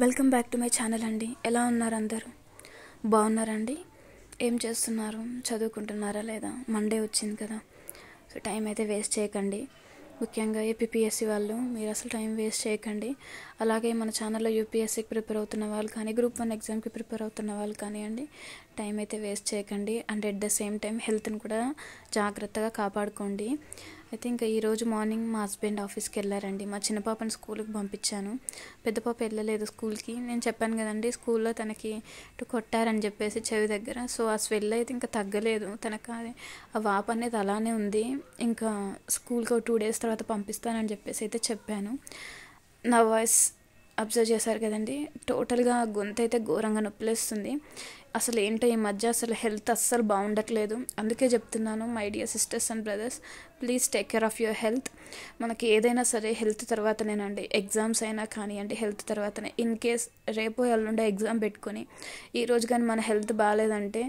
Welcome back to my channel అండి. ఎలా ఉన్నారు అందరూ? బాగున్నారండి? ఏం చేస్తున్నారు? చదువుకుంటున్నారా లేదా? మండే వచ్చింది కదా. సో టైం అయితే వేస్ట్ చేయకండి. ముఖ్యంగా ఏపీఎస్సి వాళ్ళు మీరు అసలు టైం వేస్ట్ చేయకండి. అలాగే మన ఛానల్లో యూపీఎస్సీకి ప్రిపేర్ అవుతున్న వాళ్ళు కానీ గ్రూప్ వన్ ఎగ్జామ్కి ప్రిపేర్ అవుతున్న వాళ్ళు కానివ్వండి టైం అయితే వేస్ట్ చేయకండి. And at the same time హెల్త్ని కూడా జాగ్రత్తగా కాపాడుకోండి. అయితే ఇంకా ఈరోజు మార్నింగ్ మా హస్బెండ్ ఆఫీస్కి వెళ్ళారండి. మా చిన్న పాపని స్కూల్కి పంపించాను. పెద్ద పాప వెళ్ళలేదు స్కూల్కి నేను చెప్పాను కదండి స్కూల్లో తనకి ఇటు కొట్టారని చెప్పేసి చెవి దగ్గర. సో ఆ స్వెల్ అయితే ఇంకా తగ్గలేదు. తనకు అది ఆ వాప్ అనేది అలానే ఉంది. ఇంకా స్కూల్కి ఒక టూ డేస్ తర్వాత పంపిస్తానని చెప్పేసి అయితే చెప్పాను. నా వాయిస్ అబ్జర్వ్ చేశారు కదండి. టోటల్గా గొంతు అయితే ఘోరంగా నొప్పిలేస్తుంది. అసలు ఏంటో ఈ మధ్య అసలు హెల్త్ అస్సలు బాగుండట్లేదు. అందుకే చెప్తున్నాను my dear sisters and brothers please take care of your health మనకి ఏదైనా సరే హెల్త్ తర్వాతనేనండి. ఎగ్జామ్స్ అయినా కానివ్వండి హెల్త్ తర్వాతనే. ఇన్ కేస్ రేపు ఎల్లుండే ఎగ్జామ్ పెట్టుకొని ఈరోజు కానీ మన హెల్త్ బాగాలేదంటే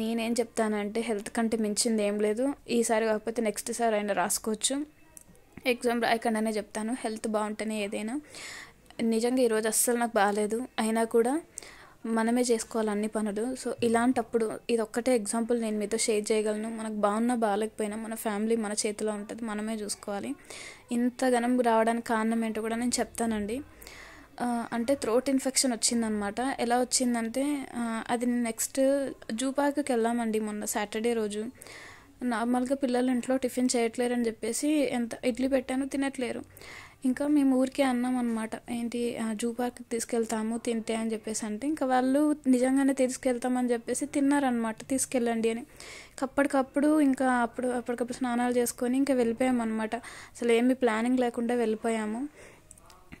నేనేం చెప్తానంటే హెల్త్ కంటే మించింది ఏం లేదు. ఈసారి కాకపోతే నెక్స్ట్ సారి అయినా రాసుకోవచ్చు. ఎగ్జామ్ రాయకుండానే చెప్తాను. హెల్త్ బాగుంటేనే ఏదైనా. నిజంగా ఈరోజు అస్సలు నాకు బాగాలేదు అయినా కూడా మనమే చేసుకోవాలి అన్ని పనులు. సో ఇలాంటప్పుడు ఇది ఒక్కటే ఎగ్జాంపుల్ నేను మీతో షేర్ చేయగలను. మనకు బాగున్నా బాగాలేకపోయినా మన ఫ్యామిలీ మన చేతిలో ఉంటుంది. మనమే చూసుకోవాలి. ఇంత ఘనం రావడానికి కారణం ఏంటో కూడా నేను చెప్తానండి. అంటే థ్రోట్ ఇన్ఫెక్షన్ వచ్చిందనమాట. ఎలా వచ్చిందంటే అది నెక్స్ట్ జూ పార్క్కి వెళ్ళామండి మొన్న సాటర్డే రోజు. నార్మల్గా పిల్లలు ఇంట్లో టిఫిన్ చేయట్లేరు అని చెప్పేసి ఎంత ఇడ్లీ పెట్టాను తినట్లేరు. ఇంకా మేము ఊరికే అన్నాం అనమాట ఏంటి జూ పార్క్కి తీసుకెళ్తాము తింటే అని చెప్పేసి అంటే ఇంకా వాళ్ళు నిజంగానే తీసుకెళ్తామని చెప్పేసి తిన్నారనమాట తీసుకెళ్ళండి అని. అప్పటికప్పుడు ఇంకా అప్పుడు అప్పటికప్పుడు స్నానాలు చేసుకొని ఇంకా వెళ్ళిపోయాము అనమాట అసలు ఏమి ప్లానింగ్ లేకుండా వెళ్ళిపోయాము.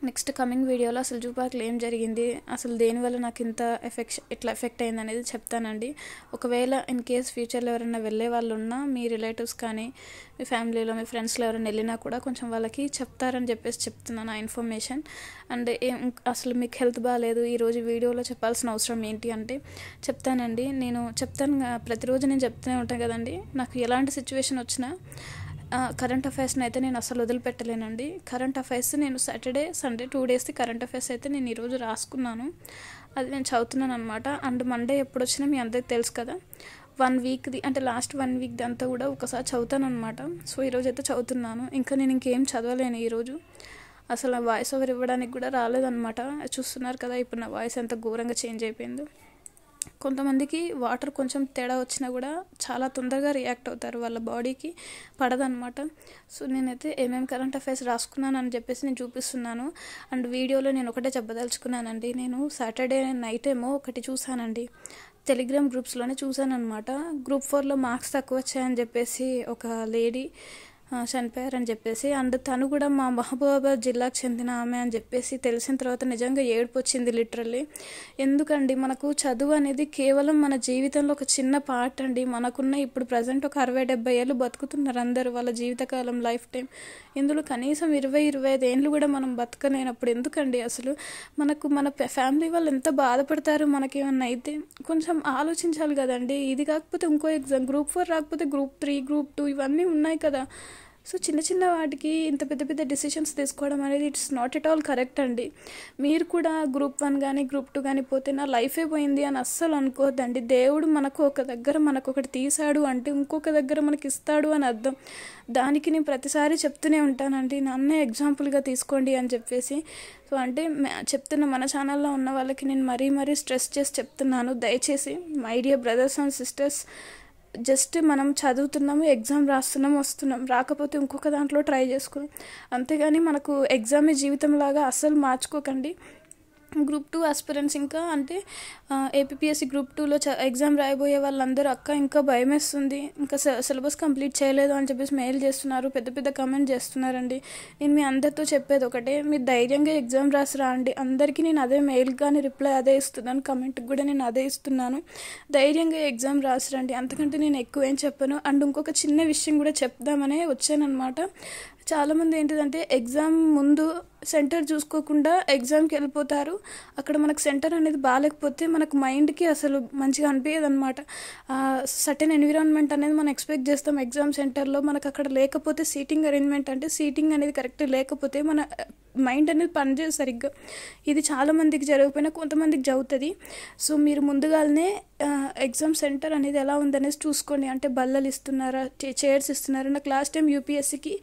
నెక్స్ట్ కమింగ్ వీడియోలో అసలు జూ పార్క్లో ఏం జరిగింది అసలు దేనివల్ల నాకు ఇంత ఎఫెక్ట్ ఇట్లా ఎఫెక్ట్ అయింది అనేది చెప్తానండి. ఒకవేళ ఇన్ కేస్ ఫ్యూచర్లో ఎవరైనా వెళ్ళే వాళ్ళు ఉన్నా మీ రిలేటివ్స్ కానీ మీ ఫ్యామిలీలో మీ ఫ్రెండ్స్లో ఎవరైనా వెళ్ళినా కూడా కొంచెం వాళ్ళకి చెప్తారని చెప్పేసి చెప్తున్నాను ఆ ఇన్ఫర్మేషన్. అండ్ ఏం అసలు మీకు హెల్త్ బాగాలేదు ఈరోజు వీడియోలో చెప్పాల్సిన అవసరం ఏంటి అంటే చెప్తానండి. నేను చెప్తాను ప్రతిరోజు నేను చెప్తూనే ఉంటాను కదండి. నాకు ఎలాంటి సిచ్యువేషన్ వచ్చినా కరెంట్ అఫైర్స్ని అయితే నేను అసలు వదిలిపెట్టలేనండి. కరెంట్ అఫైర్స్ నేను సాటర్డే సండే టూ డేస్ది కరెంట్ అఫైర్స్ అయితే నేను ఈరోజు రాసుకున్నాను. అది నేను చదువుతున్నాను అనమాట అండ్ మండే ఎప్పుడు వచ్చినా మీ అందరికి తెలుసు కదా వన్ వీక్ది అంటే లాస్ట్ వన్ వీక్ది అంతా కూడా ఒకసారి చదువుతాను అనమాట సో ఈరోజు అయితే చదువుతున్నాను. ఇంకా నేను ఇంకేం చదవలేను ఈరోజు అసలు వాయిస్ ఓవర్ ఇవ్వడానికి కూడా రాలేదనమాట చూస్తున్నారు కదా ఇప్పుడు నా వాయిస్ ఎంత ఘోరంగా చేంజ్ అయిపోయిందో. కొంతమందికి వాటర్ కొంచెం తేడా వచ్చినా కూడా చాలా తొందరగా రియాక్ట్ అవుతారు. వాళ్ళ బాడీకి పడదనమాట సో నేనైతే ఏమేమి కరెంట్ అఫైర్స్ రాసుకున్నాను అని చెప్పేసి నేను చూపిస్తున్నాను. అండ్ వీడియోలో నేను ఒకటే చెప్పదలుచుకున్నానండి. నేను సాటర్డే నైట్ ఏమో ఒకటి చూసానండి టెలిగ్రామ్ గ్రూప్స్లోనే చూసాను గ్రూప్ ఫోర్లో మార్క్స్ తక్కువ వచ్చాయని చెప్పేసి ఒక లేడీ చనిపోయారని చెప్పేసి అండ్ తను కూడా మా మహబూబాబాద్ జిల్లాకు చెందిన ఆమె అని చెప్పేసి తెలిసిన తర్వాత నిజంగా ఏడుపు వచ్చింది లిటరల్లీ. ఎందుకండి మనకు చదువు అనేది కేవలం మన జీవితంలో ఒక చిన్న పార్ట్ అండి. మనకున్న ఇప్పుడు ప్రజెంట్ ఒక అరవై డెబ్బై ఏళ్ళు బతుకుతున్నారు అందరూ వాళ్ళ జీవితకాలం లైఫ్ టైం. ఇందులో కనీసం ఇరవై ఇరవై ఐదు ఏళ్ళు కూడా మనం బతకలేనప్పుడు ఎందుకండి అసలు? మనకు మన ఫ్యామిలీ వాళ్ళు ఎంత బాధపడతారు మనకేమన్నా అయితే? కొంచెం ఆలోచించాలి కదండి. ఇది కాకపోతే ఇంకో ఎగ్జామ్ గ్రూప్ ఫోర్ రాకపోతే గ్రూప్ త్రీ గ్రూప్ టూ ఇవన్నీ ఉన్నాయి కదా. సో చిన్న చిన్న వాటికి ఇంత పెద్ద పెద్ద డిసిషన్స్ తీసుకోవడం అనేది it's not at all correct అండి. మీరు కూడా గ్రూప్ వన్ కానీ గ్రూప్ టూ కానీ పోతే నా లైఫే పోయింది అని అస్సలు అనుకోవద్దండి దేవుడు మనకు ఒక దగ్గర మనకు ఒకటి తీసాడు అంటే ఇంకొక దగ్గర మనకి ఇస్తాడు అని అర్థం. దానికి నేను ప్రతిసారి చెప్తూనే ఉంటానండి. నన్నే ఎగ్జాంపుల్గా తీసుకోండి అని చెప్పేసి. సో అంటే చెప్తున్న మన ఛానల్లో ఉన్న వాళ్ళకి నేను మరీ మరీ స్ట్రెస్ చేసి చెప్తున్నాను. దయచేసి my dear brothers and sisters just మనం చదువుతున్నాము ఎగ్జామ్ రాస్తున్నాము వస్తున్నాం రాకపోతే ఇంకొక దాంట్లో ట్రై చేసుకున్నాం. అంతేగాని మనకు ఎగ్జామ్ జీవితం లాగా అస్సలు మార్చుకోకండి. గ్రూప్ టూ ఆస్పిరెంట్స్ ఇంకా అంటే ఏపీఎస్సి గ్రూప్ టూలో చ ఎగ్జామ్ రాయబోయే వాళ్ళందరూ అక్క ఇంకా భయం వేస్తుంది ఇంకా సిలబస్ కంప్లీట్ చేయలేదు అని చెప్పేసి మెయిల్ చేస్తున్నారు. పెద్ద పెద్ద కమెంట్ చేస్తున్నారండి. నేను మీ అందరితో చెప్పేది ఒకటే మీరు ధైర్యంగా ఎగ్జామ్ రాసి రాండి అందరికీ నేను అదే మెయిల్ కానీ రిప్లై అదే ఇస్తున్నాను. కమెంట్కి కూడా నేను అదే ఇస్తున్నాను. ధైర్యంగా ఎగ్జామ్ రాసి రండి అంతకంటే నేను ఎక్కువ ఏం చెప్పాను. అండ్ ఇంకొక చిన్న విషయం కూడా చెప్దామనే వచ్చానమాట చాలామంది ఏంటిదంటే ఎగ్జామ్ ముందు సెంటర్ చూసుకోకుండా ఎగ్జామ్కి వెళ్ళిపోతారు. అక్కడ మనకు సెంటర్ అనేది బాగాలేకపోతే మనకు మైండ్కి అసలు మంచిగా అనిపించదు అనమాట సర్టెన్ ఎన్విరాన్మెంట్ అనేది మనం ఎక్స్పెక్ట్ చేస్తాం ఎగ్జామ్ సెంటర్లో. మనకు అక్కడ లేకపోతే సీటింగ్ అరేంజ్మెంట్ అంటే సీటింగ్ అనేది కరెక్ట్ లేకపోతే మన మైండ్ అనేది పనిచేయదు సరిగ్గా. ఇది చాలామందికి జరగకపోయినా కొంతమందికి జరుగుతుంది. సో మీరు ముందుగానే ఎగ్జామ్ సెంటర్ అనేది ఎలా ఉందనేసి చూసుకోండి. అంటే బల్లలు ఇస్తున్నారా చైర్స్ ఇస్తున్నారా నాకు లాస్ట్ టైం యూపీఎస్సీకి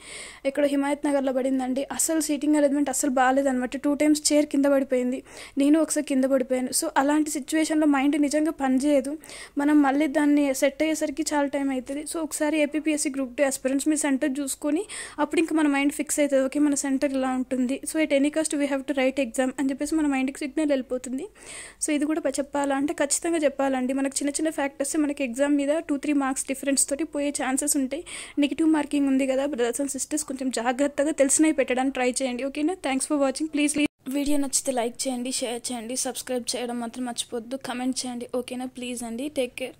ఇక్కడ హిమాయత్ నగర్లో పడిందండి. అసలు సీటింగ్ అరేంజ్మెంట్ అసలు బాగాలేదనమాట టూ టైమ్స్ చైర్ కింద పడిపోయింది. నేను ఒకసారి కింద పడిపోయాను. సో అలాంటి సిచ్యువేషన్లో మైండ్ నిజంగా పనిచేయదు మనం మళ్ళీ దాన్ని సెట్ అయ్యేసరికి చాలా టైం అవుతుంది సో ఒకసారి ఏపీఎస్సీ గ్రూప్ టూ ఆస్పిరెంట్స్ మీ సెంటర్ చూసుకొని అప్పుడు ఇంకా మన మైండ్ ఫిక్స్ అవుతుంది ఓకే మన సెంటర్ ఇలా ఉంటుంది. So at any cost we have to write exam అని చెప్పేసి మన మైండ్కి సిగ్నల్ వెళ్ళిపోతుంది. సో ఇది కూడా చెప్పాలంటే ఖచ్చితంగా చెప్పాలండి. మనకు చిన్న చిన్న ఫ్యాక్టర్స్ మనకి ఎగ్జామ్ మీద టూ త్రీ మార్క్స్ డిఫరెన్స్ తోటి పోయే ఛాన్సెస్ ఉంటాయి. నెగిటివ్ మార్కింగ్ ఉంది కదా బ్రదర్స్ అండ్ సిస్టర్స్ కొంచెం జాగ్రత్తగా తెలిసినవి పెట్టడానికి ట్రై చేయండి. ఓకేనా thanks for watching please video నచ్చితే లైక్ చేయండి షేర్ చేయండి సబ్స్క్రైబ్ చేయడం మాత్రం మర్చిపోద్దు కమెంట్ చేయండి. ఓకేనా ప్లీజ్ అండి. Take care